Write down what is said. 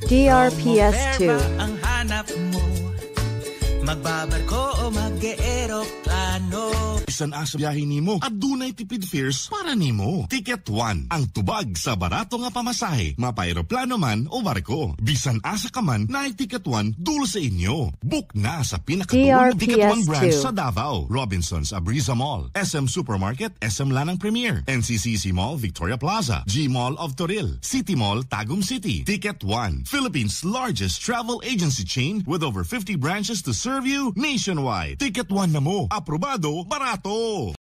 DRPS2. ang hanap mo Magbabarko o mag-eeroplano Isan asa biyahe nimo at dunay tipid fares para nimo. Ticket 1. Ang tubag sa barato nga pamasahe, mapa-aeroplano man o barko. Bisan asa ka man na Ticket 1 dulo sa inyo. Book na sa pinakatulong Ticket 1 branch DRPS2. sa Davao, Robinsons Abriza Mall, SM Supermarket, SM Lanang Premier, NCCC Mall, Victoria Plaza, G Mall of Toril, City Mall, Tagum City. Ticket 1. Philippines' largest travel agency chain with over 50 branches to serve you nationwide. Ticket 1 na mo. Aprobado, barato.